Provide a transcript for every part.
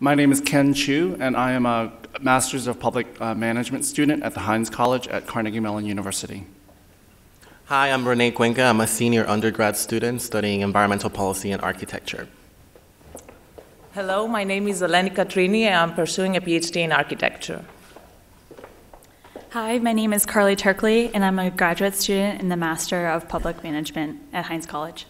My name is Ken Chu, and I am a Master's of Public uh, Management student at the Heinz College at Carnegie Mellon University. Hi, I'm Renee Cuenca. I'm a senior undergrad student studying environmental policy and architecture. Hello, my name is Eleni Katrini, and I'm pursuing a PhD in architecture. Hi, my name is Carly Turkley, and I'm a graduate student in the Master of Public Management at Heinz College.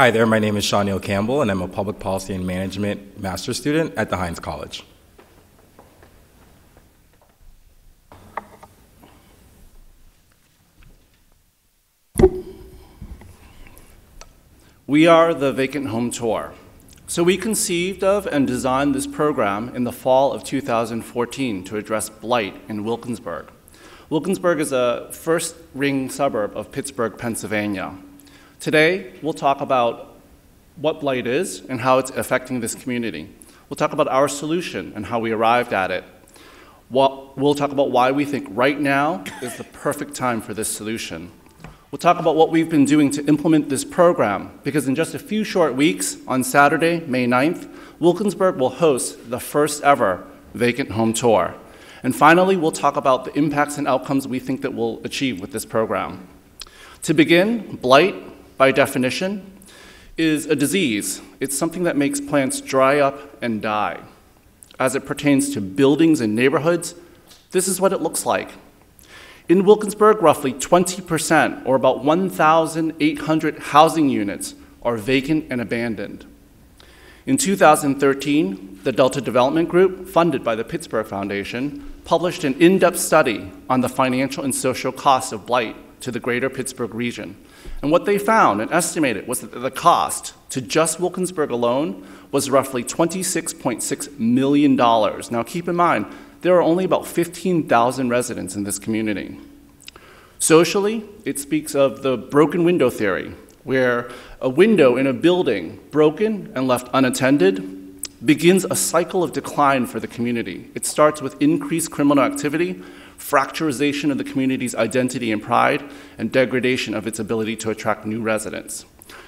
Hi there, my name is Sean Neil Campbell, and I'm a Public Policy and Management Master's student at the Heinz College. We are the Vacant Home Tour. So we conceived of and designed this program in the fall of 2014 to address blight in Wilkinsburg. Wilkinsburg is a first ring suburb of Pittsburgh, Pennsylvania. Today, we'll talk about what blight is and how it's affecting this community. We'll talk about our solution and how we arrived at it. We'll talk about why we think right now is the perfect time for this solution. We'll talk about what we've been doing to implement this program, because in just a few short weeks, on Saturday, May 9th, Wilkinsburg will host the first ever vacant home tour. And finally, we'll talk about the impacts and outcomes we think that we'll achieve with this program. To begin, blight, by definition, is a disease. It's something that makes plants dry up and die. As it pertains to buildings and neighborhoods, this is what it looks like. In Wilkinsburg, roughly 20%, or about 1,800 housing units, are vacant and abandoned. In 2013, the Delta Development Group, funded by the Pittsburgh Foundation, published an in depth study on the financial and social costs of blight to the greater Pittsburgh region. And what they found and estimated was that the cost to just Wilkinsburg alone was roughly $26.6 million. Now, keep in mind, there are only about 15,000 residents in this community. Socially, it speaks of the broken window theory, where a window in a building, broken and left unattended, begins a cycle of decline for the community. It starts with increased criminal activity, fracturization of the community's identity and pride, and degradation of its ability to attract new residents.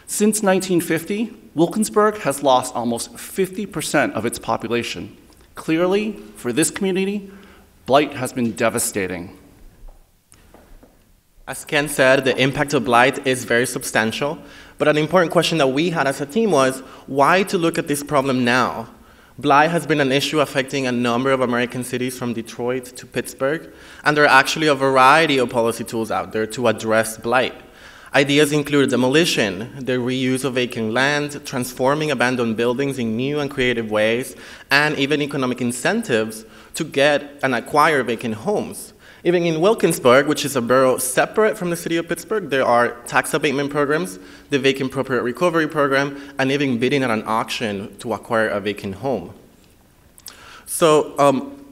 Since 1950, Wilkinsburg has lost almost 50% of its population, Clearly, for this community, blight has been devastating. As Ken said, the impact of blight is very substantial, but an important question that we had as a team was why to look at this problem now? Blight has been an issue affecting a number of American cities from Detroit to Pittsburgh, and there are actually a variety of policy tools out there to address blight. Ideas include demolition, the reuse of vacant land, transforming abandoned buildings in new and creative ways, and even economic incentives to get and acquire vacant homes. Even in Wilkinsburg, which is a borough separate from the city of Pittsburgh, there are tax abatement programs, the Vacant Property Recovery Program, and even bidding at an auction to acquire a vacant home. So, um,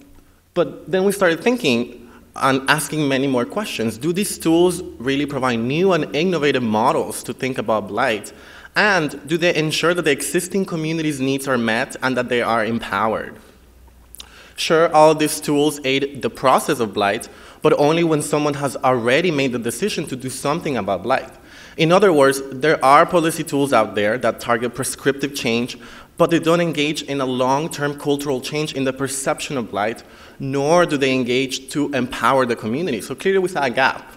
but then we started thinking and asking many more questions. Do these tools really provide new and innovative models to think about blight? And do they ensure that the existing community's needs are met and that they are empowered? Sure, all these tools aid the process of blight, but only when someone has already made the decision to do something about blight. In other words, there are policy tools out there that target prescriptive change, but they don't engage in a long term cultural change in the perception of blight nor do they engage to empower the community. So clearly we saw a gap.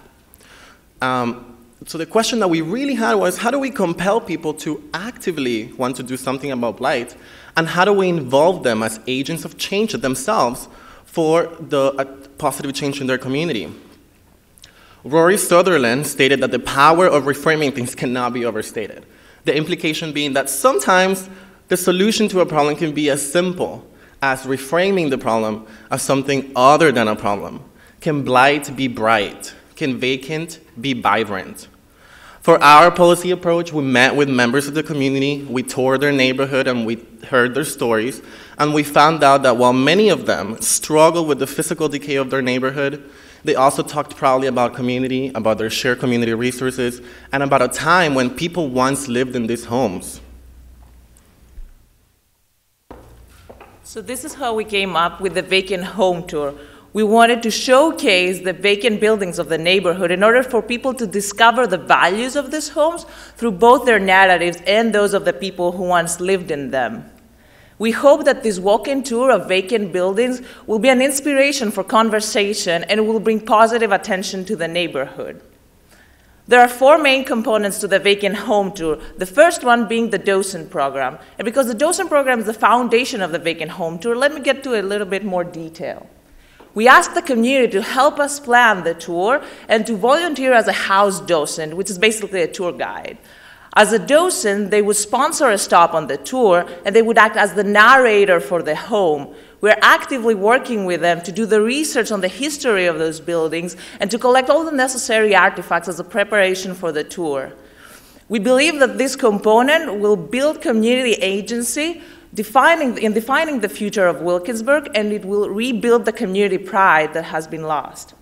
Um, so the question that we really had was how do we compel people to actively want to do something about blight, and how do we involve them as agents of change themselves for the uh, positive change in their community? Rory Sutherland stated that the power of reframing things cannot be overstated. The implication being that sometimes the solution to a problem can be as simple as reframing the problem as something other than a problem. Can blight be bright? Can vacant be vibrant? For our policy approach, we met with members of the community, we toured their neighborhood, and we heard their stories. And we found out that while many of them struggle with the physical decay of their neighborhood, they also talked proudly about community, about their shared community resources, and about a time when people once lived in these homes. So this is how we came up with the vacant home tour. We wanted to showcase the vacant buildings of the neighborhood in order for people to discover the values of these homes through both their narratives and those of the people who once lived in them. We hope that this walk-in tour of vacant buildings will be an inspiration for conversation and will bring positive attention to the neighborhood. There are four main components to the vacant home tour, the first one being the docent program. And because the docent program is the foundation of the vacant home tour, let me get to a little bit more detail. We asked the community to help us plan the tour and to volunteer as a house docent, which is basically a tour guide. As a docent, they would sponsor a stop on the tour and they would act as the narrator for the home. We're actively working with them to do the research on the history of those buildings and to collect all the necessary artifacts as a preparation for the tour. We believe that this component will build community agency defining, in defining the future of Wilkinsburg and it will rebuild the community pride that has been lost.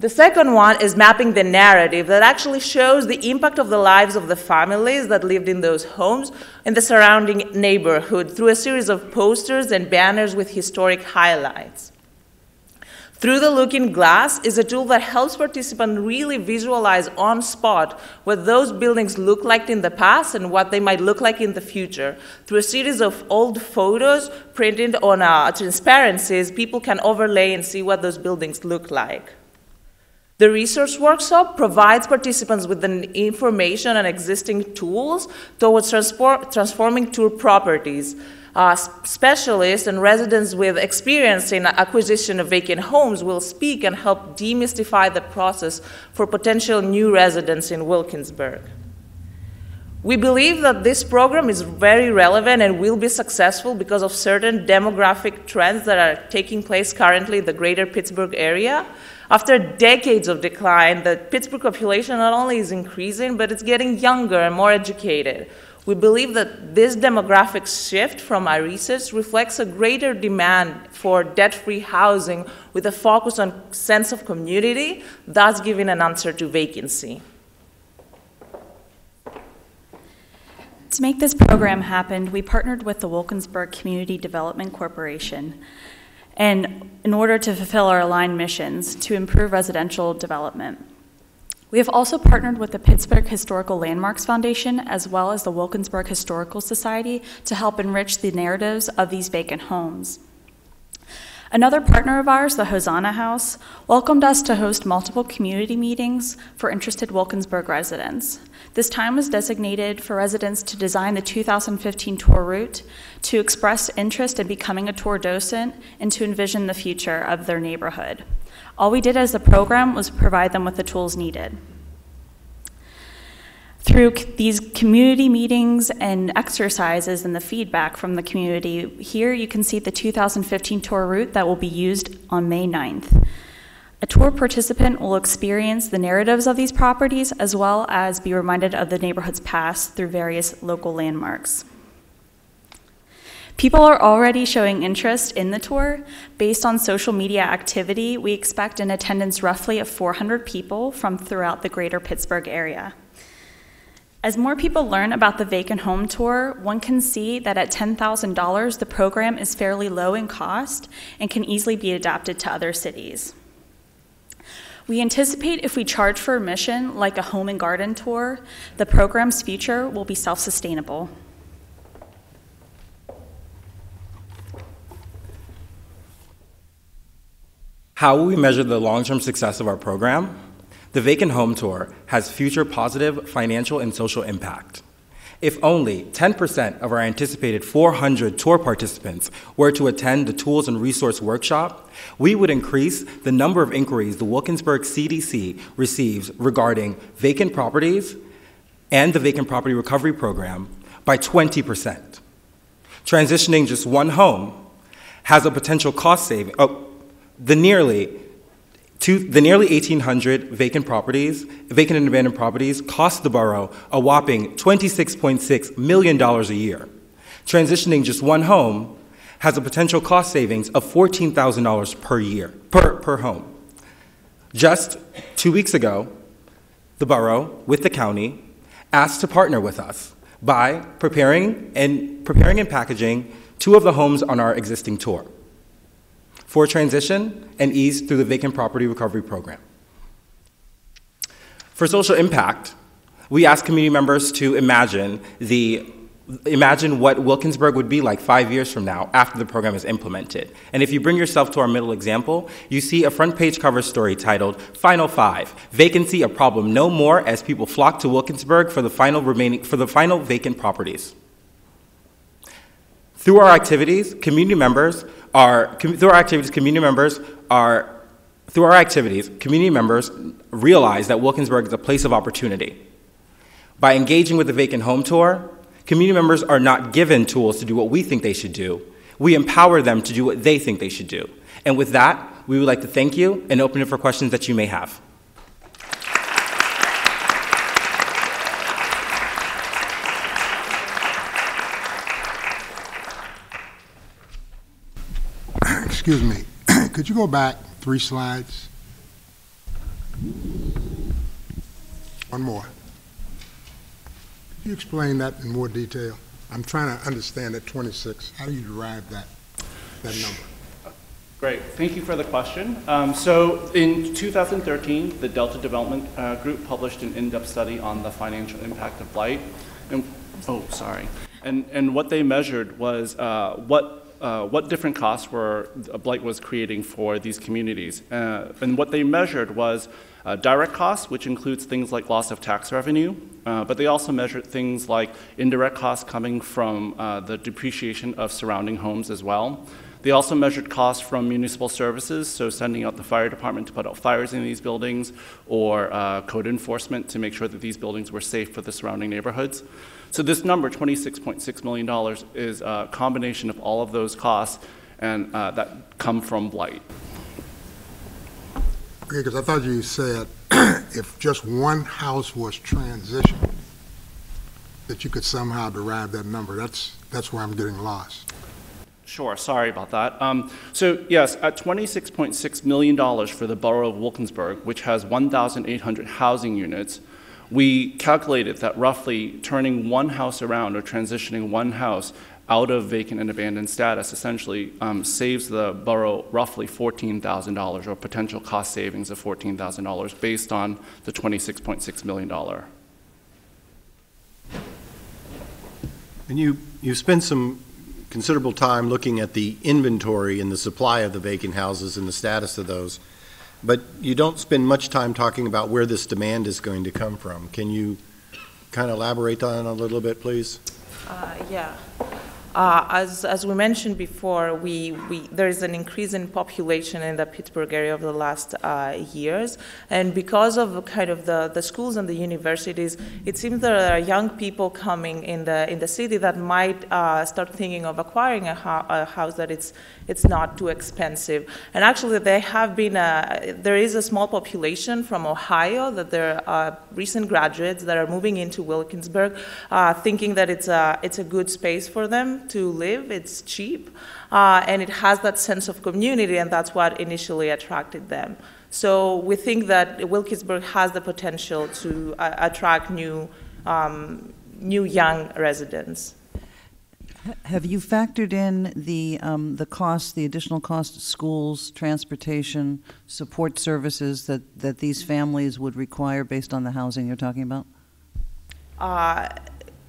The second one is mapping the narrative that actually shows the impact of the lives of the families that lived in those homes in the surrounding neighborhood through a series of posters and banners with historic highlights. Through the Looking Glass is a tool that helps participants really visualize on spot what those buildings look like in the past and what they might look like in the future. Through a series of old photos printed on uh, transparencies, people can overlay and see what those buildings look like. The research workshop provides participants with the information and existing tools towards transforming tour properties. Uh, specialists and residents with experience in acquisition of vacant homes will speak and help demystify the process for potential new residents in Wilkinsburg. We believe that this program is very relevant and will be successful because of certain demographic trends that are taking place currently in the greater Pittsburgh area. After decades of decline, the Pittsburgh population not only is increasing, but it's getting younger and more educated. We believe that this demographic shift from our research reflects a greater demand for debt-free housing with a focus on sense of community, thus giving an answer to vacancy. To make this program happen, we partnered with the Wilkinsburg Community Development Corporation and in order to fulfill our aligned missions to improve residential development. We have also partnered with the Pittsburgh Historical Landmarks Foundation as well as the Wilkinsburg Historical Society to help enrich the narratives of these vacant homes. Another partner of ours, the Hosanna House, welcomed us to host multiple community meetings for interested Wilkinsburg residents. This time was designated for residents to design the 2015 tour route, to express interest in becoming a tour docent, and to envision the future of their neighborhood. All we did as a program was provide them with the tools needed. Through these community meetings and exercises and the feedback from the community, here you can see the 2015 tour route that will be used on May 9th. A tour participant will experience the narratives of these properties as well as be reminded of the neighborhood's past through various local landmarks. People are already showing interest in the tour. Based on social media activity, we expect an attendance roughly of 400 people from throughout the greater Pittsburgh area. As more people learn about the vacant home tour, one can see that at $10,000, the program is fairly low in cost and can easily be adapted to other cities. We anticipate if we charge for admission, like a home and garden tour, the program's future will be self sustainable. How will we measure the long term success of our program? The Vacant Home Tour has future positive financial and social impact. If only 10% of our anticipated 400 tour participants were to attend the Tools and Resource Workshop, we would increase the number of inquiries the Wilkinsburg CDC receives regarding vacant properties and the Vacant Property Recovery Program by 20%. Transitioning just one home has a potential cost saving. Oh, the nearly to the nearly 1,800 vacant properties, vacant and abandoned properties, cost the borough a whopping $26.6 million a year. Transitioning just one home has a potential cost savings of $14,000 per year, per, per home. Just two weeks ago, the borough, with the county, asked to partner with us by preparing and, preparing and packaging two of the homes on our existing tour. For transition and ease through the Vacant Property Recovery Program. For social impact, we ask community members to imagine the imagine what Wilkinsburg would be like five years from now after the program is implemented. And if you bring yourself to our middle example, you see a front page cover story titled Final Five Vacancy a Problem No More as People Flock to Wilkinsburg for the final remaining for the final vacant properties. Through our activities, community members are through our activities, community members are through our activities, community members realize that Wilkinsburg is a place of opportunity. By engaging with the vacant home tour, Community members are not given tools to do what we think they should do. We empower them to do what they think they should do. And with that, we would like to thank you and open it for questions that you may have. Excuse me. Could you go back three slides? One more Could you explain that in more detail? I'm trying to understand that 26. How do you derive that, that number? Great. Thank you for the question. Um, so in 2013, the Delta Development uh, Group published an in-depth study on the financial impact of blight. And, oh, sorry. And, and what they measured was uh, what uh, what different costs were blight was creating for these communities. Uh, and what they measured was uh, direct costs, which includes things like loss of tax revenue, uh, but they also measured things like indirect costs coming from uh, the depreciation of surrounding homes as well. They also measured costs from municipal services, so sending out the fire department to put out fires in these buildings, or uh, code enforcement to make sure that these buildings were safe for the surrounding neighborhoods. So this number, $26.6 million, is a combination of all of those costs and uh, that come from blight. Okay, because I thought you said if just one house was transitioned, that you could somehow derive that number. That's, that's where I'm getting lost. Sure, sorry about that. Um, so, yes, at $26.6 million for the borough of Wilkinsburg, which has 1,800 housing units, we calculated that roughly turning one house around or transitioning one house out of vacant and abandoned status essentially um, saves the borough roughly $14,000 or potential cost savings of $14,000 based on the $26.6 million. And you, you spent some considerable time looking at the inventory and the supply of the vacant houses and the status of those, but you don't spend much time talking about where this demand is going to come from. Can you kind of elaborate on it a little bit, please? Uh, yeah. Uh, as, as we mentioned before, we, we, there is an increase in population in the Pittsburgh area over the last uh, years. And because of kind of the, the schools and the universities, it seems there are young people coming in the, in the city that might uh, start thinking of acquiring a, ho a, house that it's, it's not too expensive. And actually, there have been a, there is a small population from Ohio that there are recent graduates that are moving into Wilkinsburg uh, thinking that it's a, it's a good space for them to live, it's cheap, uh, and it has that sense of community, and that's what initially attracted them. So we think that Wilkinsburg has the potential to uh, attract new, um, new young residents. Have you factored in the um, the cost, the additional cost, schools, transportation, support services that, that these families would require based on the housing you're talking about? Uh,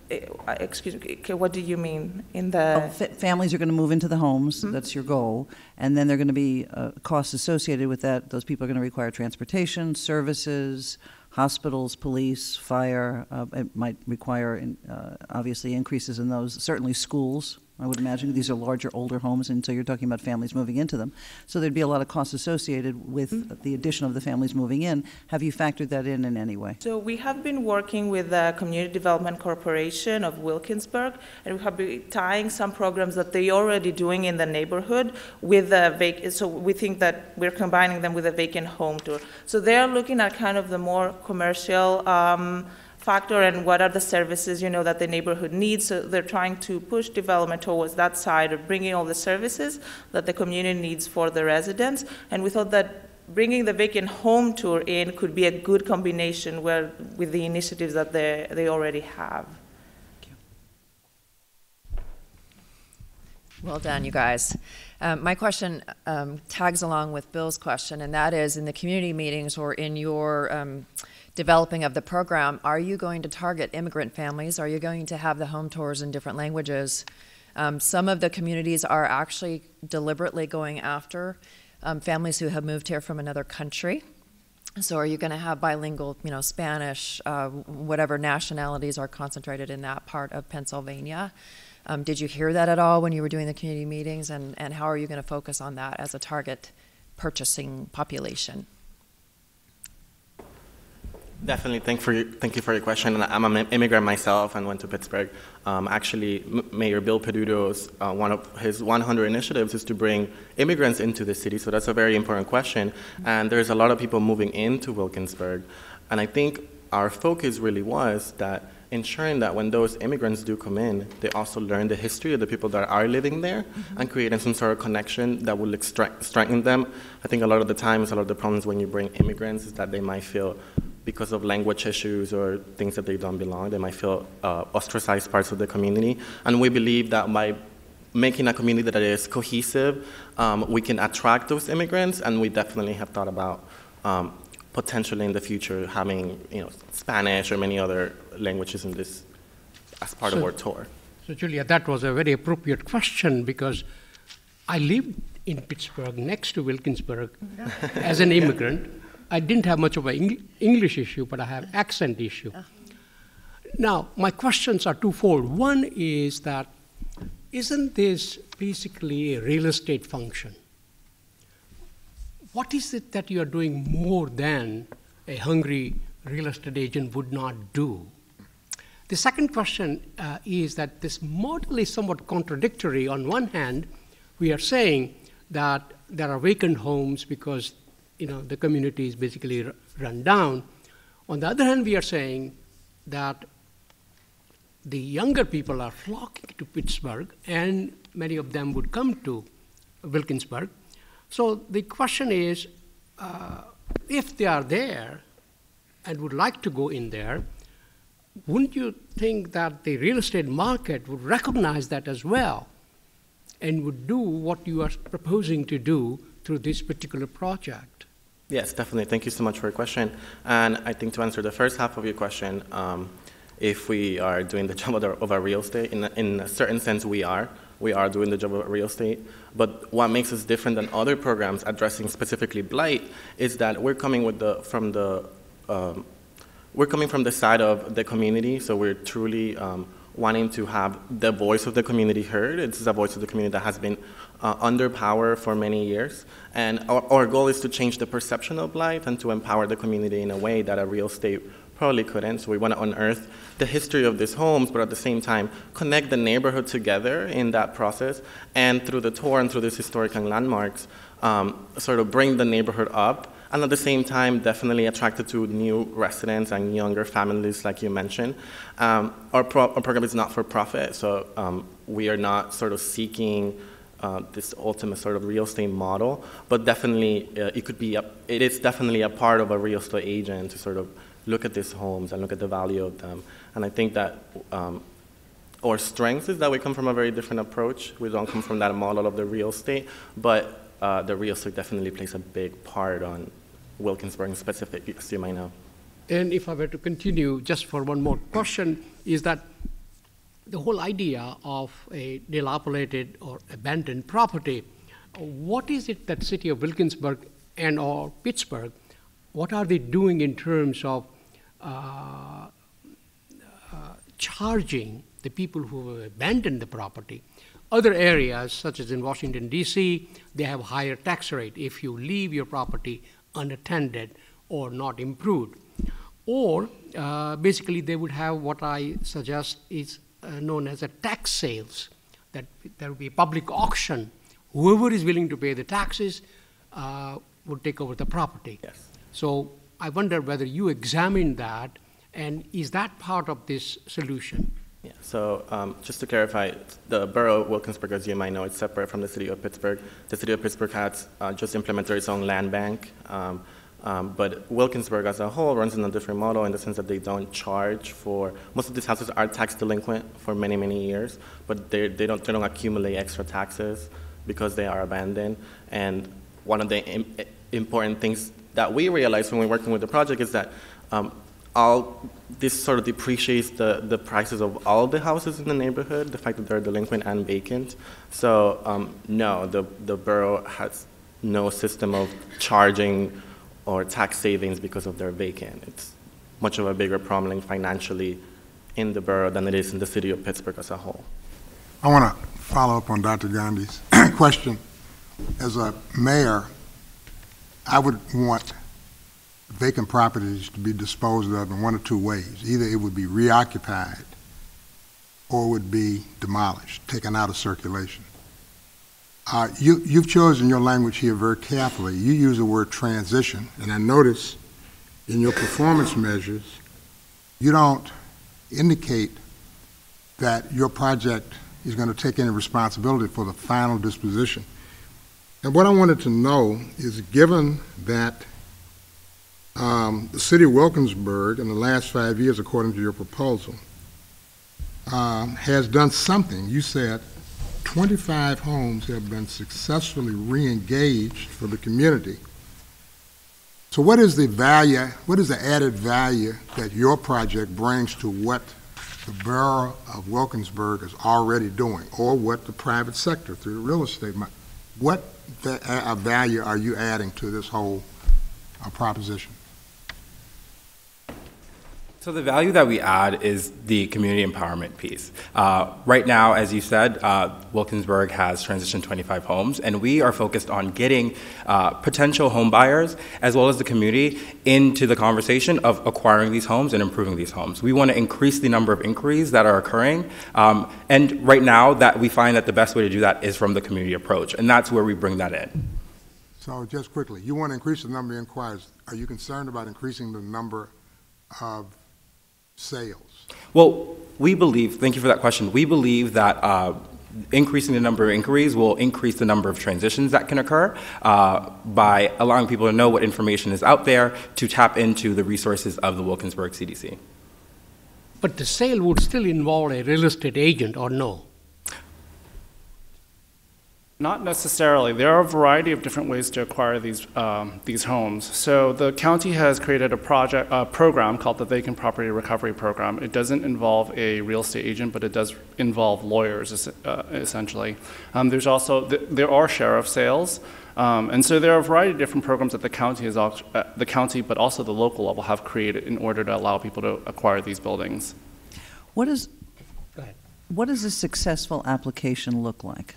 excuse me, what do you mean in the? Oh, families are going to move into the homes. Mm-hmm. That's your goal, and then they're going to be uh, costs associated with that. Those people are going to require transportation, services, hospitals, police, fire. Uh, it might require, in, uh, obviously, increases in those. Certainly, schools. I would imagine these are larger, older homes, and so you're talking about families moving into them. So there'd be a lot of costs associated with mm-hmm. the addition of the families moving in. Have you factored that in in any way? So we have been working with the Community Development Corporation of Wilkinsburg, and we have been tying some programs that they're already doing in the neighborhood with the vacant. So we think that we're combining them with a vacant home tour. So they're looking at kind of the more commercial. Um, factor and what are the services you know that the neighborhood needs. So they're trying to push development towards that side of bringing all the services that the community needs for the residents. And we thought that bringing the vacant home tour in could be a good combination where, with the initiatives that they, they already have. Well done, you guys. Um, my question um, tags along with Bill's question, and that is in the community meetings or in your um, developing of the program, are you going to target immigrant families? Are you going to have the home tours in different languages? Um, some of the communities are actually deliberately going after um, families who have moved here from another country. So, are you going to have bilingual, you know, Spanish, uh, whatever nationalities are concentrated in that part of Pennsylvania? Um, did you hear that at all when you were doing the community meetings? And, and how are you going to focus on that as a target purchasing population? Definitely, thank for your, thank you for your question. I'm an immigrant myself and went to Pittsburgh. Um, actually, Mayor Bill Peduto's uh, one of his 100 initiatives is to bring immigrants into the city. So that's a very important question. And there's a lot of people moving into Wilkinsburg, and I think our focus really was that ensuring that when those immigrants do come in, they also learn the history of the people that are living there mm-hmm. and creating some sort of connection that will strengthen them. I think a lot of the times, a lot of the problems when you bring immigrants is that they might feel because of language issues or things that they don't belong, they might feel uh, ostracized parts of the community. And we believe that by making a community that is cohesive, um, we can attract those immigrants, and we definitely have thought about um, potentially in the future having you know Spanish or many other languages in this as part so, of our tour. So Julia, that was a very appropriate question because I lived in Pittsburgh next to Wilkinsburg as an immigrant. I didn't have much of an English issue, but I have accent issue. Now, my questions are twofold. One is that isn't this basically a real estate function? what is it that you are doing more than a hungry real estate agent would not do? The second question uh, is that this model is somewhat contradictory. On one hand, we are saying that there are vacant homes because you know the community is basically run down. On the other hand, we are saying that the younger people are flocking to Pittsburgh, and many of them would come to Wilkinsburg. So the question is uh, if they are there and would like to go in there, wouldn't you think that the real estate market would recognize that as well and would do what you are proposing to do through this particular project? Yes, definitely. Thank you so much for your question. And I think to answer the first half of your question, um, if we are doing the job of our real estate, in a, in a certain sense, we are we are doing the job of real estate. But what makes us different than other programs addressing specifically blight is that we're coming with the from the um, we're coming from the side of the community, so we're truly um, wanting to have the voice of the community heard. It's a voice of the community that has been uh, under power for many years. And our, our, goal is to change the perception of blight and to empower the community in a way that a real estate probably couldn't. So we want to unearth the history of these homes, but at the same time connect the neighborhood together in that process. And through the tour and through these historical landmarks, um, sort of bring the neighborhood up. And at the same time, definitely attracted to new residents and younger families, like you mentioned. Um, our, pro- our, program is not for profit, so um, we are not sort of seeking uh, this ultimate sort of real estate model, but definitely uh, it could be a, it is definitely a part of a real estate agent to sort of look at these homes and look at the value of them. And I think that um, our strength is that we come from a very different approach. We don't come from that model of the real estate, but uh, the real estate definitely plays a big part on Wilkinsburg specific, as you might know. And if I were to continue just for one more question, is that the whole idea of a dilapidated or abandoned property, what is it that city of Wilkinsburg and or Pittsburgh, what are they doing in terms of uh, uh, charging the people who have abandoned the property. Other areas, such as in Washington, D.C., they have higher tax rate if you leave your property unattended or not improved. Or uh, basically, they would have what I suggest is uh, known as a tax sales. That there would be a public auction. Whoever is willing to pay the taxes uh, would take over the property. Yes. So I wonder whether you examined that, and is that part of this solution? Yeah, so um, just to clarify, the borough of Wilkinsburg, as you might know, is separate from the city of Pittsburgh. The city of Pittsburgh has uh, just implemented its own land bank. Um, Um, but Wilkinsburg as a whole runs in a different model in the sense that they don't charge for, most of these houses are tax delinquent for many, many years, but they, they, don't, they don't accumulate extra taxes because they are abandoned. And one of the Im- important things that we realized when we're working with the project is that um, all this sort of depreciates the, the prices of all the houses in the neighborhood, the fact that they're delinquent and vacant. So um, no, the, the borough has no system of charging or tax savings because of their vacant. It's much of a bigger problem financially in the borough than it is in the city of Pittsburgh as a whole. I want to follow up on Dr. Gandhi's question. As a mayor, I would want vacant properties to be disposed of in one or two ways. Either it would be reoccupied or would be demolished, taken out of circulation. Uh, you, you've chosen your language here very carefully. You use the word transition, and I notice in your performance measures, you don't indicate that your project is going to take any responsibility for the final disposition. And what I wanted to know is, given that um, the city of Wilkinsburg in the last five years, according to your proposal, um, has done something, you said 25 homes have been successfully re-engaged for the community. So what is the value, what is the added value that your project brings to what the borough of Wilkinsburg is already doing, or what the private sector through the real estate, what va- value are you adding to this whole uh, proposition? So the value that we add is the community empowerment piece. Uh, right now, as you said, uh, Wilkinsburg has transitioned 25 homes, and we are focused on getting uh, potential home buyers as well as the community into the conversation of acquiring these homes and improving these homes. We want to increase the number of inquiries that are occurring, um, and right now, that we find that the best way to do that is from the community approach, and that's where we bring that in. So just quickly, you want to increase the number of inquiries. Are you concerned about increasing the number of sales? Well, we believe, thank you for that question. We believe that uh, increasing the number of inquiries will increase the number of transitions that can occur uh, by allowing people to know what information is out there to tap into the resources of the Wilkinsburg CDC. But the sale would still involve a real estate agent or no? Not necessarily. There are a variety of different ways to acquire these, um, these homes. So the county has created a project, a program called the Vacant Property Recovery Program. It doesn't involve a real estate agent, but it does involve lawyers, uh, essentially. Um, there's also, th- there are sheriff sales. Um, and so there are a variety of different programs that the county has, uh, the county, but also the local level have created in order to allow people to acquire these buildings. What is, Go ahead. what does a successful application look like?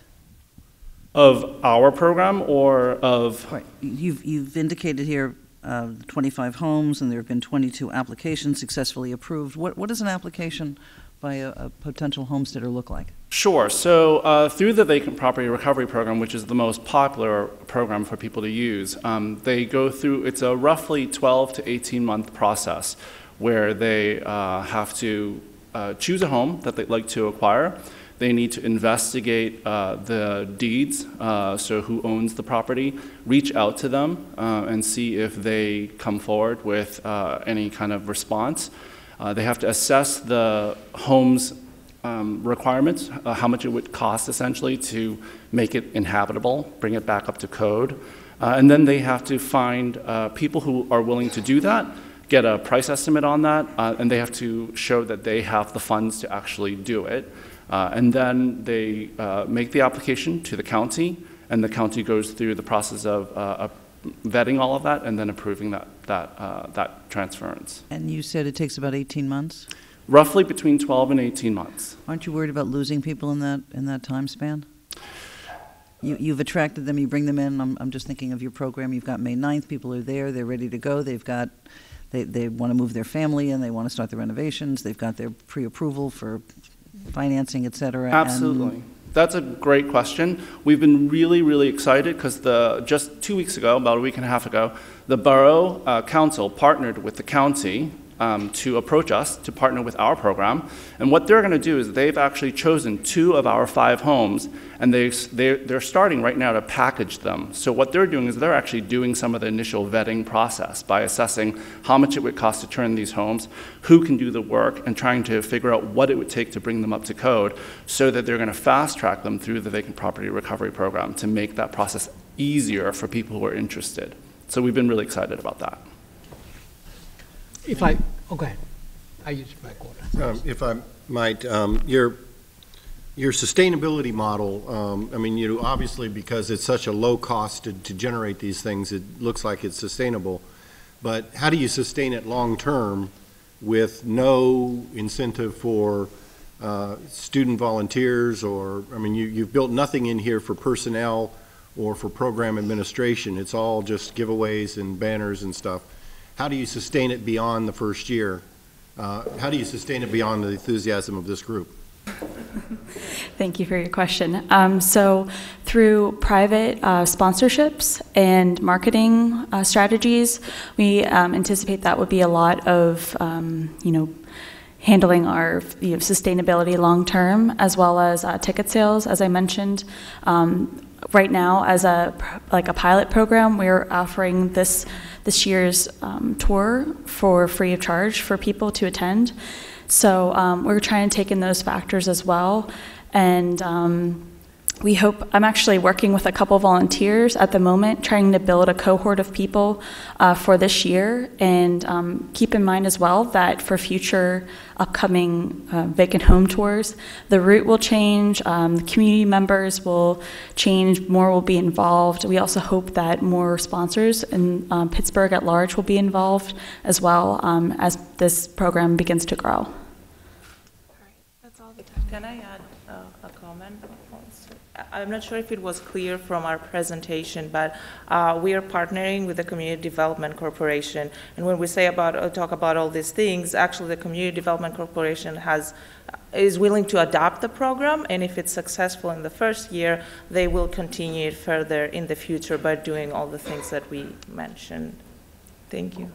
Of our program or of Right, you've, you've indicated here uh, 25 homes, and there have been 22 applications successfully approved. What, what does an application by a, a potential homesteader look like? Sure. So uh, through the Vacant Property Recovery Program, which is the most popular program for people to use, um, they go through, it's a roughly 12 to 18 month process where they uh, have to uh, choose a home that they'd like to acquire. They need to investigate uh, the deeds, uh, so who owns the property, reach out to them uh, and see if they come forward with uh, any kind of response. Uh, they have to assess the home's um, requirements, how much it would cost essentially to make it inhabitable, bring it back up to code. And then they have to find people who are willing to do that, get a price estimate on that, uh, and they have to show that they have the funds to actually do it. Uh, and then they uh, make the application to the county, and the county goes through the process of uh, vetting all of that and then approving that, that, uh, that transference. And you said it takes about 18 months? Roughly between 12 and 18 months. Aren't you worried about losing people in that, in that time span? You, you've attracted them, you bring them in, I'm, I'm just thinking of your program, you've got May 9th, people are there, they're ready to go, they've got, they, they want to move their family and they want to start the renovations, they've got their pre-approval for financing, et cetera. Absolutely. That's a great question. We've been really, really excited because the, just two weeks ago, about a week and a half ago, the Borough uh, Council partnered with the county um, to approach us to partner with our program. And what they're going to do is they've actually chosen two of our five homes, and they, they're, they're starting right now to package them. So what they're doing is they're actually doing some of the initial vetting process by assessing how much it would cost to turn these homes, who can do the work, and trying to figure out what it would take to bring them up to code so that they're going to fast track them through the vacant property recovery program to make that process easier for people who are interested. So we've been really excited about that. If I, oh, go ahead. I used my quota. Um, If I might, um, your, your sustainability model, um, I mean, you, obviously, because it's such a low cost to, to generate these things, it looks like it's sustainable. But how do you sustain it long-term with no incentive for uh, student volunteers or, I mean, you, you've built nothing in here for personnel or for program administration. It's all just giveaways and banners and stuff. How do you sustain it beyond the first year? Uh, How do you sustain it beyond the enthusiasm of this group? Thank you for your question. Um, so, through private uh, sponsorships and marketing uh, strategies, we um, anticipate that would be a lot of, um, you know, handling our you know, sustainability long term, as well as uh, ticket sales, as I mentioned. Um, right now, as a like a pilot program, we're offering this this year's um, tour for free of charge for people to attend. So um, we're trying to take in those factors as well. And um, we hope, I'm actually working with a couple volunteers at the moment, trying to build a cohort of people uh, for this year. And um, keep in mind as well that for future upcoming uh, vacant home tours, the route will change, um, the community members will change, more will be involved. We also hope that more sponsors in um, Pittsburgh at large will be involved as well um, as this program begins to grow. Can I add uh, a comment? I- I'm not sure if it was clear from our presentation, but uh, we are partnering with the Community Development Corporation. And when we say about, uh, talk about all these things, actually, the Community Development Corporation has, is willing to adopt the program, and if it's successful in the first year, they will continue it further in the future by doing all the things that we mentioned. Thank you.